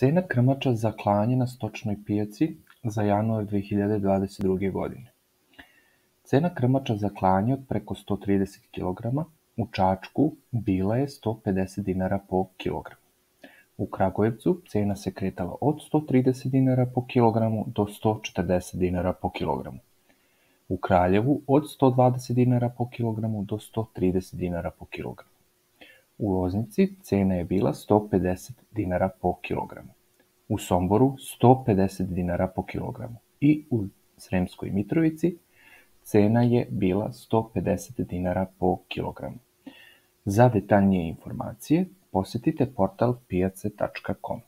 Cena krmača za klanje na stočnoj pijaci za januar 2022. godine. Cena krmača za klanje od preko 130 kg u Čačku bila je 150 dinara po kilogramu. U Kragujevcu cena se kretala od 130 dinara po kilogramu do 140 dinara po kilogramu. U Kraljevu od 120 dinara po kilogramu do 130 dinara po kilogramu. U Loznici cena je bila 150 dinara po kilogramu. U Somboru 150 dinara po kilogramu. I u Sremskoj Mitrovici cena je bila 150 dinara po kilogramu. Za detaljnije informacije posetite portal pijace.com.